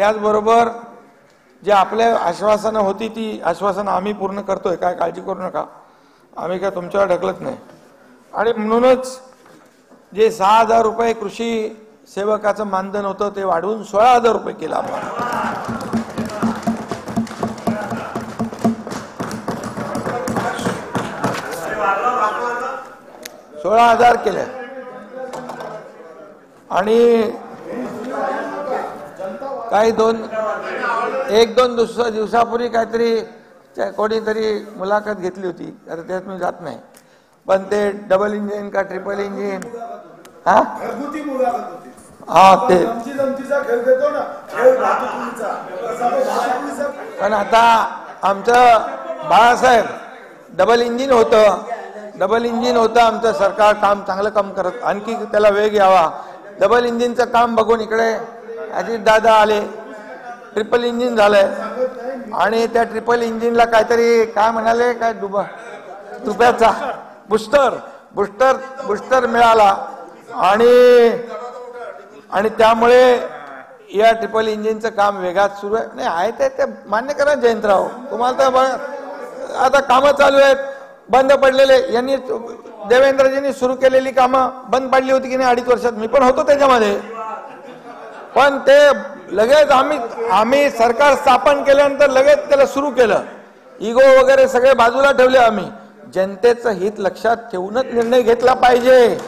त्याचबरोबर जे आपल्या आश्वासनं होती ती आश्वासनं आम्ही पूर्ण करतोय काय काळजी करू नका. आम्ही काय तुमच्यावर ढकलत नाही. आणि म्हणूनच जे सहा हजार रुपये कृषी सेवकाचं मानधन होतं ते वाढवून सोळा हजार रुपये केलं आपण सोळा हजार केले आणि काही दोन एक दोन दुसऱ्या दिवसापूर्वी काहीतरी कोणीतरी मुलाखत घेतली होती. आता त्यात मी जात नाही. पण ते डबल इंजिन का ट्रिपल इंजिन हा? हा ते. पण आता आमचं बाळासाहेब डबल इंजिन होतं. डबल इंजिन होतं आमचं सरकार काम चांगलं काम करत. आणखी त्याला वेग यावा. डबल इंजिनचं काम बघून इकडे अजित दादा आले. ट्रिपल इंजिन झालंय. आणि त्या ट्रिपल इंजिनला काहीतरी काय म्हणाले? काय डुबा डुब्याचा बुस्टर. बुस्टर बुस्टर मिळाला. आणि आणि त्यामुळे या ट्रिपल इंजिनचं काम वेगात सुरू आहे. नाही आहे ते ते मान्य करा जयंतराव. तुम्हाला तर बघ- आता कामं चालू आहेत. बंद पडलेले. यांनी देवेंद्रजींनी सुरू केलेली कामं बंद पडली होती की नाही अडीच वर्षात? मी पण होतो त्याच्यामध्ये. पण ते लगेच आम्ही आम्ही सरकार स्थापन केल्यानंतर लगेच त्याला सुरू केलं. इगो वगैरे सगळे बाजूला ठेवले आम्ही. जनतेचं हित लक्षात ठेवूनच निर्णय घेतला पाहिजे.